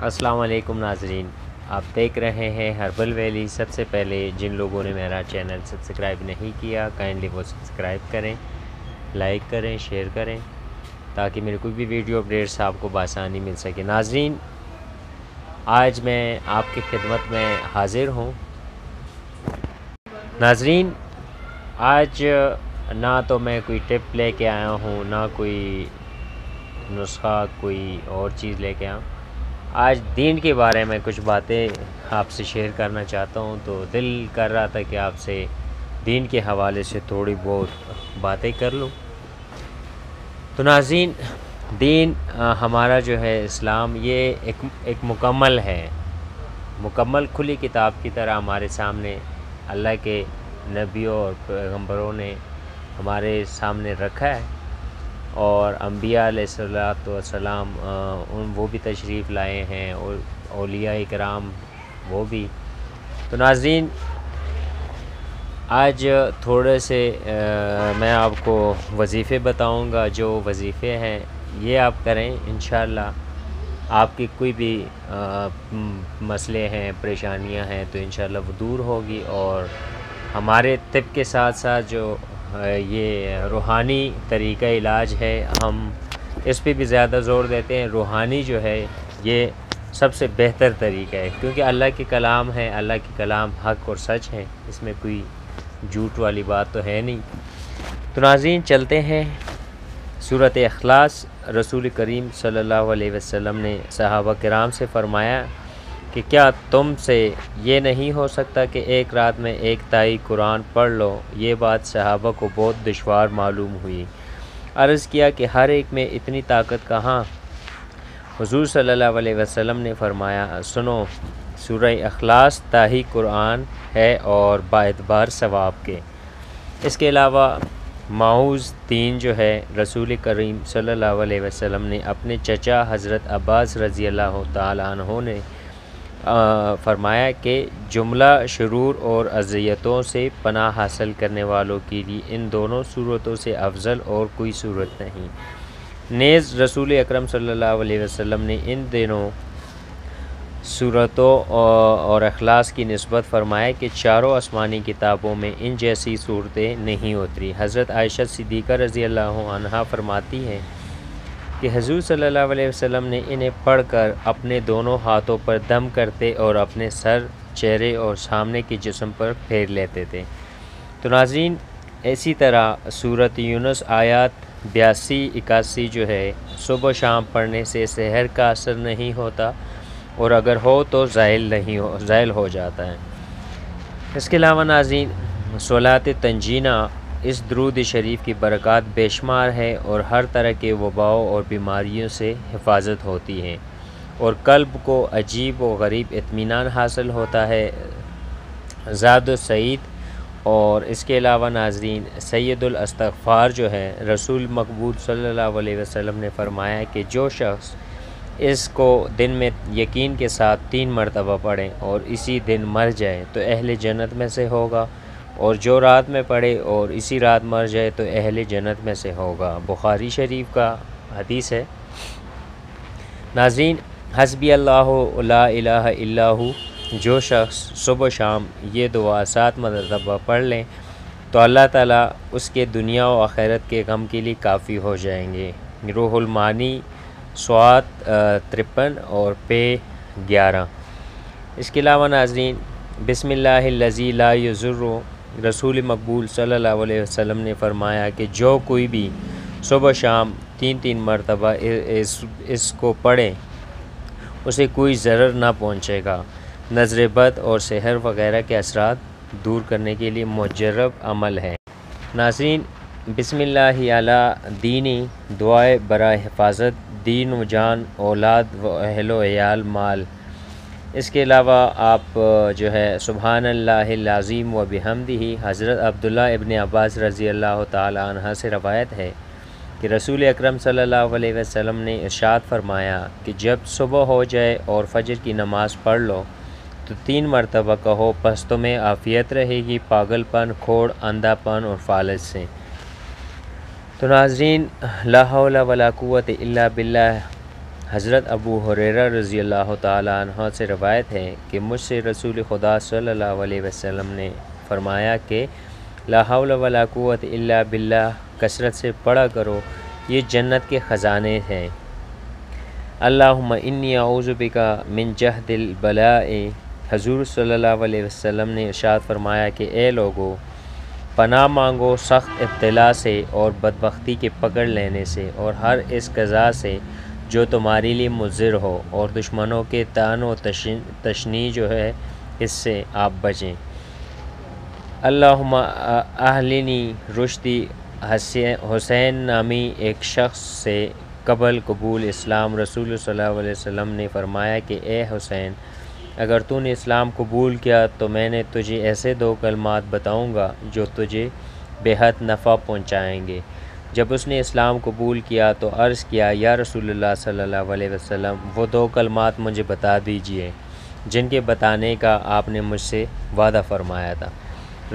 السلام علیکم ناظرین۔ آپ دیکھ رہے ہیں ہربل ویلی۔ سب سے پہلے جن لوگوں نے میرا چینل سبسکرائب نہیں کیا کائنڈلی وہ سبسکرائب کریں لائک کریں شیئر کریں، تاکہ میری کوئی بھی ویڈیو اپڈیٹس آپ کو بآسانی مل سکے۔ ناظرین، آج میں آپ کی خدمت میں حاضر ہوں۔ ناظرین، آج نہ تو میں کوئی ٹپ لے کے آیا ہوں، نہ کوئی نسخہ، کوئی اور چیز لے کے آیا ہوں۔ آج دین کے بارے میں کچھ باتیں آپ سے شیئر کرنا چاہتا ہوں۔ تو دل کر رہا تھا کہ آپ سے دین کے حوالے سے تھوڑی بہت باتیں کر لوں۔ تو ناظرین، دین ہمارا جو ہے اسلام، یہ ایک ایک مکمل ہے۔ مکمل کھلی کتاب کی طرح ہمارے سامنے اللہ کے نبیوں اور پیغمبروں نے ہمارے سامنے رکھا ہے۔ اور انبیاء علیہ السلام والسلام ان وہ بھی تشریف لائے ہیں، اور اولیاء اکرام وہ بھی۔ تو ناظرین، آج تھوڑے سے میں آپ کو وظیفے بتاؤں گا۔ جو وظیفے ہیں، یہ آپ کریں انشاءاللہ۔ آپ کی کوئی بھی مسئلے ہیں، پریشانیاں ہیں، تو انشاءاللہ وہ دور ہوگی۔ اور ہمارے طب کے ساتھ ساتھ جو یہ روحانی طریقہ علاج ہے۔ ہم اس پہ بھی زیادہ زور دیتے ہیں۔ روحانی جو ہے، یہ سب سے بہتر طریقہ ہے۔ کیونکہ اللہ کی کلام ہے اللہ کی کلام حق اور سچ ہے اس میں کوئی جھوٹ والی بات تو ہے نہیں۔ تو ناظرین، چلتے ہیں۔ صورت اخلاص، رسول کریم صلی اللہ علیہ وسلم نے صحابہ کرام سے فرمایا کہ کیا تم سے یہ نہیں ہو سکتا کہ ایک رات میں ایک تائی قرآن پڑھ لو؟ یہ بات صحابہ کو بہت دشوار معلوم ہوئی۔ عرض کیا کہ ہر ایک میں اتنی طاقت کہاں؟ حضور صلی اللہ علیہ وسلم نے فرمایا، سنو، سورہ اخلاص تاہی قرآن ہے اور باعتبار ثواب کے۔ اس کے علاوہ معوض تین جو ہے، رسول کریم صلی اللہ علیہ وسلم نے اپنے چچا حضرت عباس رضی اللہ تعالیٰ عنہ نے فرمایا کہ جملہ شرور اور اذیتوں سے پناہ حاصل کرنے والوں کے لیے ان دونوں صورتوں سے افضل اور کوئی صورت نہیں۔ نیز رسول اکرم صلی اللہ علیہ وسلم نے ان دنوں صورتوں اور اخلاص کی نسبت فرمایا کہ چاروں آسمانی کتابوں میں ان جیسی صورتیں نہیں اتری۔ حضرت عائشہ صدیقہ رضی اللہ عنہ فرماتی ہیں کہ حضور صلی اللہ علیہ وسلم نے انہیں پڑھ کر اپنے دونوں ہاتھوں پر دم کرتے اور اپنے سر، چہرے اور سامنے کی جسم پر پھیر لیتے تھے۔ تو ناظرین، اسی طرح صورت یونس آیات بیاسی، اکاسی جو ہے، صبح و شام پڑھنے سے سحر کا اثر نہیں ہوتا اور اگر ہو تو زائل نہیں ہو، زائل ہو جاتا ہے۔ اس کے علاوہ ناظرین صولات تنجینہ اس درود شریف کی برکات بے شمار ہے اور ہر طرح کے وباؤں اور بیماریوں سے حفاظت ہوتی ہے اور قلب کو عجیب و غریب اطمینان حاصل ہوتا ہے۔ زاد و سعید اور اس کے علاوہ ناظرین، سید الاستغفار جو ہے، رسول مقبول صلی اللہ علیہ وسلم نے فرمایا کہ جو شخص اس کو دن میں یقین کے ساتھ تین مرتبہ پڑھیں اور اسی دن مر جائے تو اہل جنت میں سے ہوگا۔ اور جو رات میں پڑھے اور اسی رات مر جائے تو اہل جنت میں سے ہوگا۔ بخاری شریف کا حدیث ہے۔ ناظرین، حسبی اللہ لا الہ اللہ جو شخص صبح و شام یہ دعا سات مرتبہ پڑھ لیں تو اللہ تعالیٰ اس کے دنیا و آخرت کے غم کے لیے کافی ہو جائیں گے۔ روح المانی، سوات ترپن اور پے گیارہ۔ اس کے علاوہ ناظرین، بسم اللہ الزی لا یزر رسول مقبول صلی اللہ علیہ وسلم نے فرمایا کہ جو کوئی بھی صبح شام تین تین مرتبہ اس اس کو پڑھے، اسے کوئی ضرر نہ پہنچے گا۔ نظر بد اور سحر وغیرہ کے اثرات دور کرنے کے لیے مجرب عمل ہے ناظرین، بسم اللہ علی دینی دعائے برائے حفاظت، دین و جان، اولاد و اہل و عیال، مال اس کے علاوہ آپ جو ہے سبحان اللہ العظیم و بحمدی حضرت عبداللہ ابن عباس رضی اللہ تعالیٰ عنہ سے روایت ہے کہ رسول اکرم صلی اللہ علیہ وسلم نے ارشاد فرمایا کہ جب صبح ہو جائے اور فجر کی نماز پڑھ لو، تو تین مرتبہ کہو پس تمہیں عافیت رہے گی، پاگل پن، کھوڑ، اندھا پن اور فالج سے۔ تو ناظرین، لا حول ولا قوت الا باللہ حضرت ابو حریرہ رضی اللہ تعالیٰ عنہ سے روایت ہے کہ مجھ سے رسول خدا صلی اللہ علیہ وسلم نے فرمایا کہ لا حول ولا قوت الا باللہ، کثرت سے پڑھا کرو، یہ جنت کے خزانے ہیں۔ اللہم انی اعوذ بکا من جہد البلاء۔ حضور صلی اللہ علیہ وسلم نے ارشاد فرمایا کہ اے لوگو، پناہ مانگو، سخت ابتلا سے اور بدبختی کے پکڑ لینے سے اور ہر اس قضا سے جو تمہاری لیے مضر ہو اور دشمنوں کے تان و تشنی جو ہے، اس سے آپ بچیں۔ اللہم اہلینی رشدی، حسین نامی ایک شخص سے قبل قبول اسلام رسول صلی اللہ علیہ وسلم نے فرمایا کہ، اے حسین، اگر تو نے اسلام قبول کیا تو میں نے تجھے ایسے دو کلمات بتاؤں گا جو تجھے بہت نفع پہنچائیں گے۔ جب اس نے اسلام قبول کیا تو عرض کیا، یا رسول اللہ صلی اللہ علیہ وسلم، وہ دو کلمات مجھے بتا دیجیے، جن کے بتانے کا آپ نے مجھ سے وعدہ فرمایا تھا۔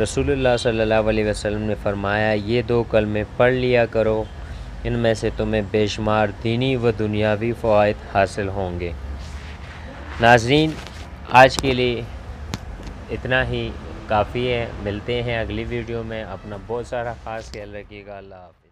رسول اللہ صلی اللہ علیہ وسلم نے فرمایا، یہ دو کلمے پڑھ لیا کرو، ان میں سے تمہیں بے شمار دینی و دنیاوی فوائد حاصل ہوں گے۔ ناظرین، آج کے لیے اتنا ہی، کافی ہے، ملتے ہیں اگلی ویڈیو میں، اپنا بہت سارا خاص خیال رکھیے گا، اللہ حافظ۔